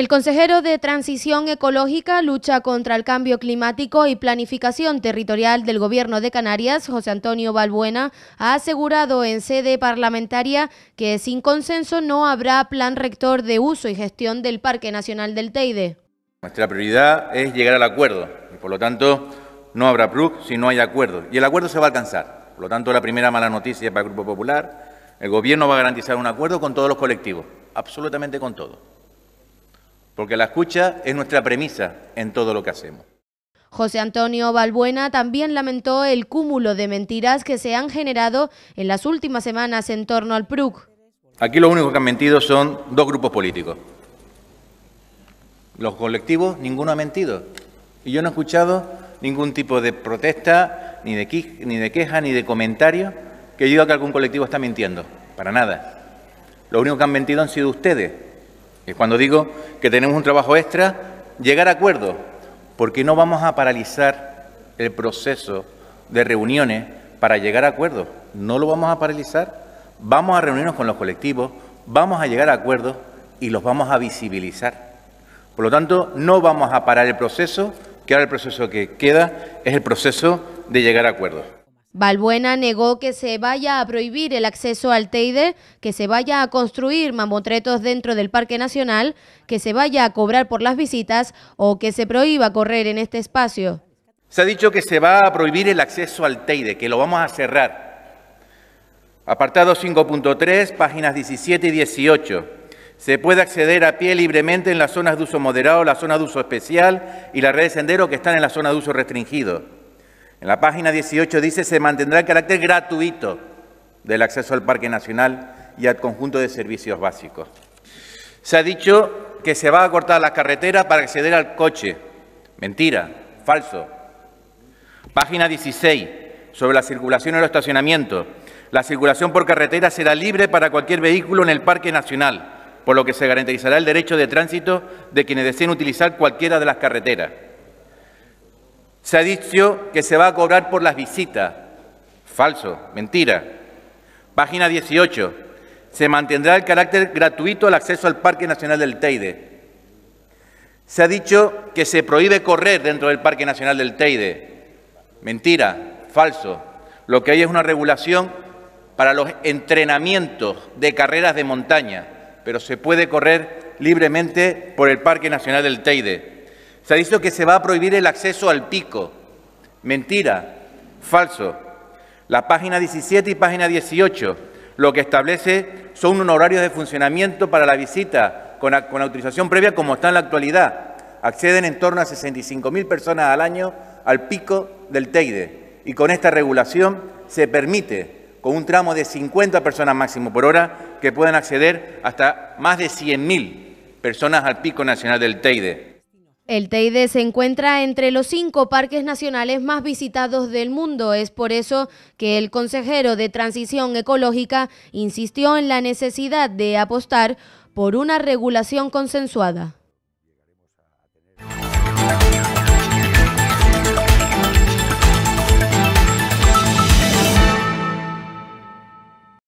El consejero de Transición Ecológica, Lucha contra el Cambio Climático y Planificación Territorial del Gobierno de Canarias, José Antonio Balbuena, ha asegurado en sede parlamentaria que sin consenso no habrá plan rector de uso y gestión del Parque Nacional del Teide. Nuestra prioridad es llegar al acuerdo y, por lo tanto, no habrá PRUC si no hay acuerdo. Y el acuerdo se va a alcanzar. Por lo tanto, la primera mala noticia para el Grupo Popular, el Gobierno va a garantizar un acuerdo con todos los colectivos, absolutamente con todos porque la escucha es nuestra premisa en todo lo que hacemos. José Antonio Balbuena también lamentó el cúmulo de mentiras que se han generado en las últimas semanas en torno al PRUC. Aquí lo único que han mentido son dos grupos políticos. Los colectivos, ninguno ha mentido. Y yo no he escuchado ningún tipo de protesta, ni de, ni de queja, ni de comentario que diga que algún colectivo está mintiendo. Para nada. Lo único que han mentido han sido ustedes, cuando digo que tenemos un trabajo extra, llegar a acuerdos, porque no vamos a paralizar el proceso de reuniones para llegar a acuerdos. No lo vamos a paralizar, vamos a reunirnos con los colectivos, vamos a llegar a acuerdos y los vamos a visibilizar. Por lo tanto, no vamos a parar el proceso, que ahora el proceso que queda es el proceso de llegar a acuerdos. Balbuena negó que se vaya a prohibir el acceso al Teide, que se vaya a construir mamotretos dentro del Parque Nacional, que se vaya a cobrar por las visitas o que se prohíba correr en este espacio. Se ha dicho que se va a prohibir el acceso al Teide, que lo vamos a cerrar. Apartado 5.3, páginas 17 y 18. Se puede acceder a pie libremente en las zonas de uso moderado, las zonas de uso especial y las redes de sendero que están en la zona de uso restringido. En la página 18 dice se mantendrá el carácter gratuito del acceso al Parque Nacional y al conjunto de servicios básicos. Se ha dicho que se va a cortar la carretera para acceder al coche. Mentira, falso. Página 16, sobre la circulación y el estacionamiento. La circulación por carretera será libre para cualquier vehículo en el Parque Nacional, por lo que se garantizará el derecho de tránsito de quienes deseen utilizar cualquiera de las carreteras. Se ha dicho que se va a cobrar por las visitas. Falso, mentira. Página 18. Se mantendrá el carácter gratuito al acceso al Parque Nacional del Teide. Se ha dicho que se prohíbe correr dentro del Parque Nacional del Teide. Mentira, falso. Lo que hay es una regulación para los entrenamientos de carreras de montaña, pero se puede correr libremente por el Parque Nacional del Teide. Se ha dicho que se va a prohibir el acceso al pico. Mentira, falso. La página 17 y página 18 lo que establece son un horario de funcionamiento para la visita con, autorización previa como está en la actualidad. Acceden en torno a 65.000 personas al año al pico del Teide y con esta regulación se permite con un tramo de 50 personas máximo por hora que puedan acceder hasta más de 100.000 personas al pico nacional del Teide. El Teide se encuentra entre los cinco parques nacionales más visitados del mundo. Es por eso que el consejero de Transición Ecológica insistió en la necesidad de apostar por una regulación consensuada.